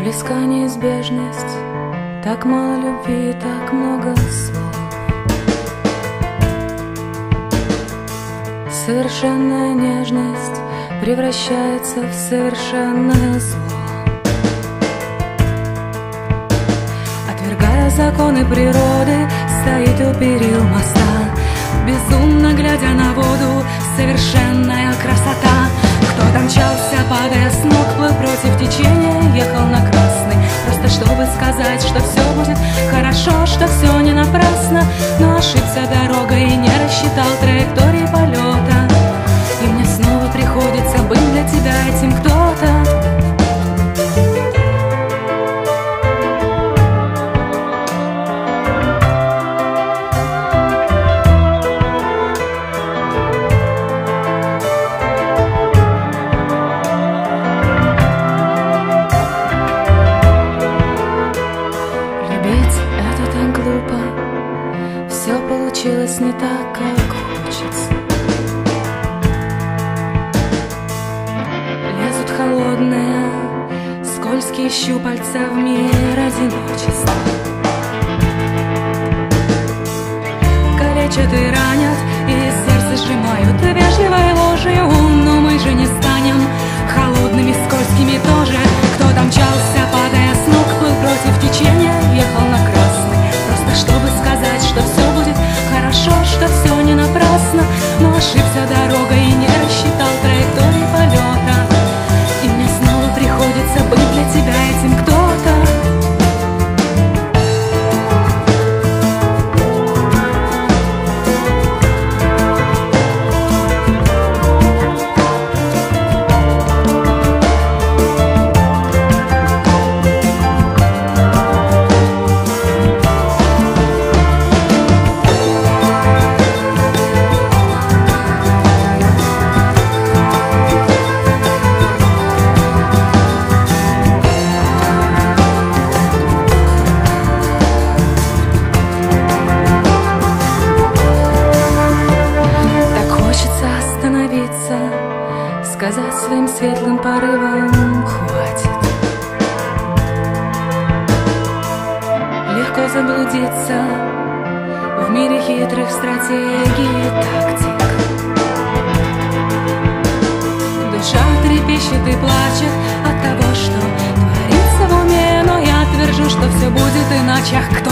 Близка неизбежность, так мало любви, так много слов. Совершенная нежность превращается в совершенное зло. Отвергая законы природы, стоит у перил моста, безумно глядя на воду, сказать, что все будет хорошо, что все не напрасно, но ошибся дорогой и не рассчитал траектории полета. И мне снова приходится быть для тебя этим кто-то. Все получилось не так, как хочется. Лезут холодные Скользкие щупальца в мир одиночества. Калечат и ранят И сердце сжимают. Вежливой ошибся дорогой и сказать своим светлым порывом хватит. Легко заблудиться в мире хитрых стратегий и тактик. Душа трепещет и плачет от того, что творится в уме, но я твержу, что все будет иначе. Ах, кто